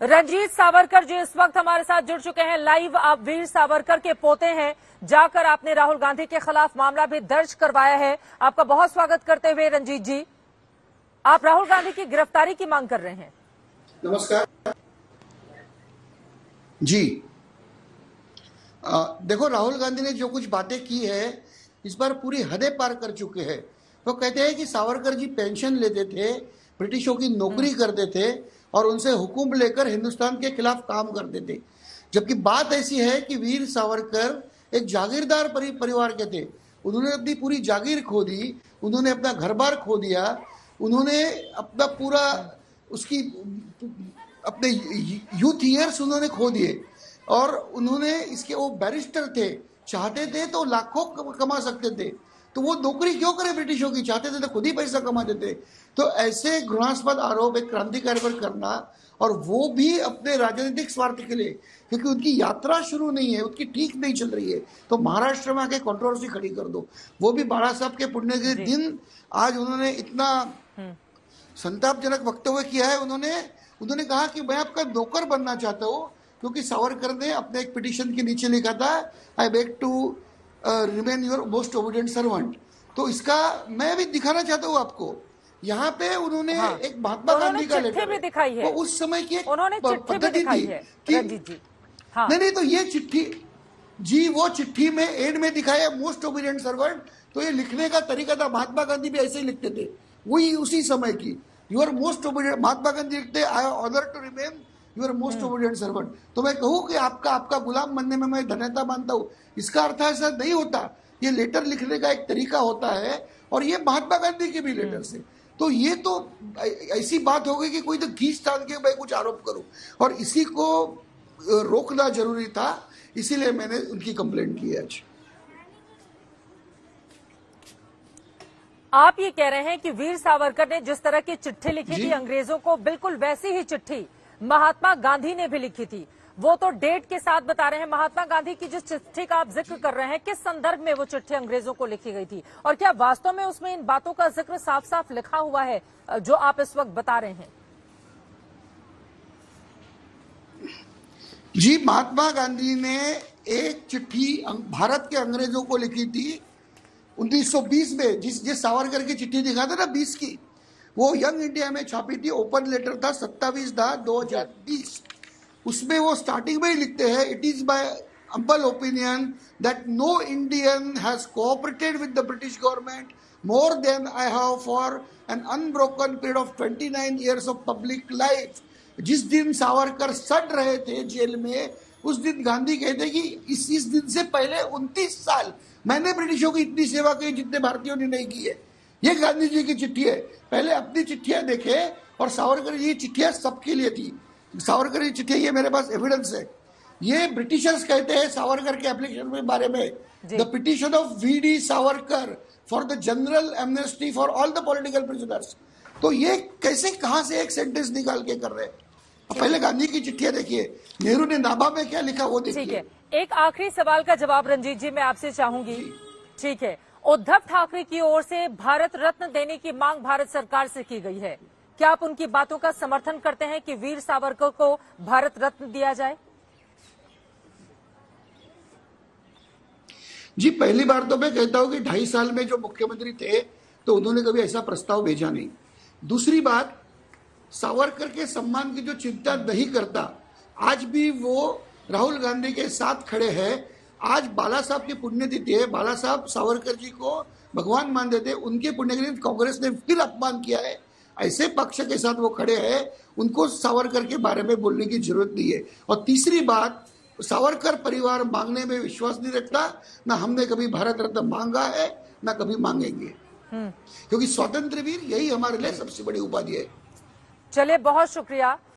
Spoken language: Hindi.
रंजीत सावरकर जी इस वक्त हमारे साथ जुड़ चुके हैं लाइव। आप वीर सावरकर के पोते हैं। जाकर आपने राहुल गांधी के खिलाफ मामला भी दर्ज करवाया है। आपका बहुत स्वागत करते हुए रंजीत जी। आप राहुल गांधी की गिरफ्तारी की मांग कर रहे हैं। नमस्कार। जी। आ, देखो राहुल गांधी ने जो कुछ बातें की है इस बार पूरी हदें पार कर चुके हैं। वो कहते हैं कि सावरकर जी पेंशन लेते थे ब्रिटिशों की नौकरी करते थे और उनसे हुकुम लेकर हिंदुस्तान के खिलाफ काम करते थे। जबकि बात ऐसी है कि वीर सावरकर एक जागीरदार परिवार के थे। उन्होंने अपनी पूरी जागीर खो दी उन्होंने अपना घर बार खो दिया उन्होंने अपना पूरा उसकी अपने यूथ ईयर्स उन्होंने खो दिए। और उन्होंने इसके वो बैरिस्टर थे चाहते थे तो लाखों कमा सकते थे। तो वो नौकरी क्यों करे ब्रिटिशों की? चाहते थे तो खुद ही पैसा कमाते थे तो ऐसे घृणास्पद आरोप एक क्रांतिकारी पर करना और वो भी अपने राजनीतिक स्वार्थ के लिए क्योंकि उनकी यात्रा शुरू नहीं है उनकी ठीक नहीं चल रही है तो महाराष्ट्र में आके कंट्रोवर्सी खड़ी कर दो। वो भी बाला साहब के पुण्य के दिन आज उन्होंने इतना हम्म। संतापजनक वक्तव्य किया है उन्होंने उन्होंने कहा कि मैं आपका नौकर बनना चाहता हूँ क्योंकि सावरकर ने अपने एक पिटिशन के नीचे लिखा था I beg to remain your most obedient servant तो इसका मैं भी दिखाना चाहता हूँ आपको। यहाँ पे उन्होंने हाँ, एक महात्मा गांधी का लेटर भी दिखाई है। वो उस समय की उन्होंने पद्धति थी कि हाँ। नहीं नहीं तो ये चिट्ठी जी वो चिट्ठी में एड में दिखाया मोस्ट ओबिडेंट सर्वेंट तो ये लिखने का तरीका था महात्मा गांधी भी ऐसे ही लिखते थे। वही उसी समय की। You are most obedient Mahatma Gandhi लिखते I honour to remain you are most obedient servant तो मैं कहूँ कि आपका आपका गुलाम बनने में मैं धन्यता मानता हूँ। इसका अर्थ ऐसा नहीं होता। ये लेटर लिखने का एक तरीका होता है और ये महात्मा गांधी के भी लेटर से। तो ये तो ऐसी बात हो गई कि कोई तो घीच तान के मैं कुछ आरोप करूँ। और इसी को रोकना ज़रूरी था इसीलिए मैंने उनकी कंप्लेंट की आज। आप ये कह रहे हैं कि वीर सावरकर ने जिस तरह की चिट्ठी लिखी थी अंग्रेज़ों को बिल्कुल वैसी ही चिट्ठी महात्मा गांधी ने भी लिखी थी। वो तो डेट के साथ बता रहे हैं, महात्मा गांधी की जिस चिट्ठी का आप ज़िक्र कर रहे हैं, किस संदर्भ में वो चिट्ठी अंग्रेज़ों को लिखी गई थी? और क्या वास्तव में उसमें इन बातों का ज़िक्र साफ़ साफ़ लिखा हुआ है, जो आप इस वक्त बता रहे हैं? जी, महात्मा गांधी ने एक चिट्ठी भारत के अंग्रेज़ों को लिखी थी 1920 में। जिस जिस सावरकर की चिट्ठी दिखा था ना 20 की। वो यंग इंडिया में छापी थी, ओपन लेटर था सत्तावीस दस दो हज़ार बीस। उसमें वो स्टार्टिंग में ही लिखते हैं it is by opinion that no Indian has cooperated with the British government more than I have for an unbroken period of 29 years of public life जिस दिन सावरकर सड़ रहे थे जेल में, उस दिन गांधी कहते कि इस इस दिन से पहले 29 साल मैंने ब्रिटिशों की इतनी सेवा की जितने भारतीयों ने नहीं की है। ये गांधी जी की चिट्ठी है। पहले अपनी चिट्ठियाँ देखे और सावरकर जी चिट्ठियाँ सबके लिए थी। सावरकर की चिट्ठियाँ ये मेरे पास एविडेंस है। ये ब्रिटिशर्स कहते हैं सावरकर के एप्लीकेशन के बारे में। The petition of V D Savarkar for the general amnesty for all the political prisoners तो ये कैसे कहाँ से एक सेंटेंस निकाल के कर रहे हैं? पहले गांधी की चिट्ठियाँ देखिए। नेहरू ने नाबा में क्या लिखा वो देखिए। एक आखिरी सवाल का जवाब रंजीत जी मैं आपसे चाहूँगी। ठीक है। उद्धव ठाकरे की ओर से भारत रत्न देने की मांग भारत सरकार से की गई है। क्या आप उनकी बातों का समर्थन करते हैं कि वीर सावरकर को भारत रत्न दिया जाए? जी, पहली बार तो मैं कहता हूँ कि ढाई साल में जो मुख्यमंत्री थे तो उन्होंने कभी ऐसा प्रस्ताव भेजा नहीं। दूसरी बात, सावरकर के सम्मान की जो चिंता नहीं करता, आज भी वो राहुल गांधी के साथ खड़े हैं आज बाला साहब की पुण्यतिथि है। बाला साहब सावरकर जी को भगवान मान देते उनके पुण्य के दिन कांग्रेस ने फिर अपमान किया है। ऐसे पक्ष के साथ वो खड़े हैं। उनको सावरकर के बारे में बोलने की ज़रूरत नहीं है। और तीसरी बात सावरकर परिवार मांगने में विश्वास नहीं रखता। ना हमने कभी भारत रत्न मांगा है ना कभी मांगेंगे। हम्म। क्योंकि स्वतंत्र वीर यही हमारे लिए सबसे बड़ी उपाधि है। चलिए बहुत शुक्रिया।